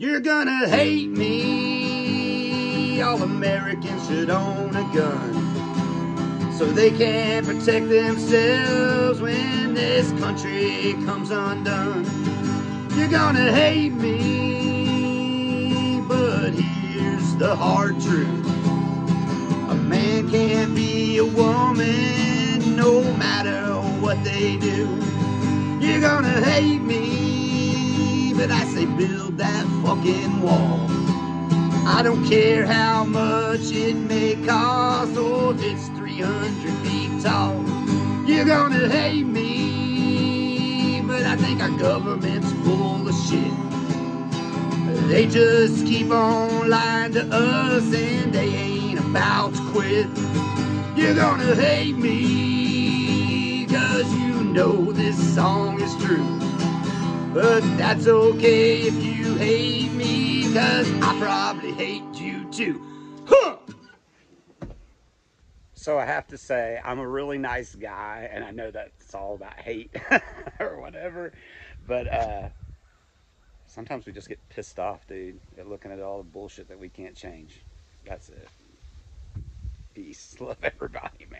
You're gonna hate me. All Americans should own a gun so they can protect themselves when this country comes undone. You're gonna hate me, but here's the hard truth. A man can't be a woman no matter what they do. You're gonna hate me, I say build that fucking wall. I don't care how much it may cost or if it's 300 feet tall. You're gonna hate me, but I think our government's full of shit. They just keep on lying to us and they ain't about to quit. You're gonna hate me, cause you know this song is true. But that's okay if you hate me, cause I probably hate you too. Huh! So I have to say, I'm a really nice guy, and I know that's all about hate or whatever. But uh, sometimes we just get pissed off, dude, at looking at all the bullshit that we can't change. That's it. Peace. Love everybody, man.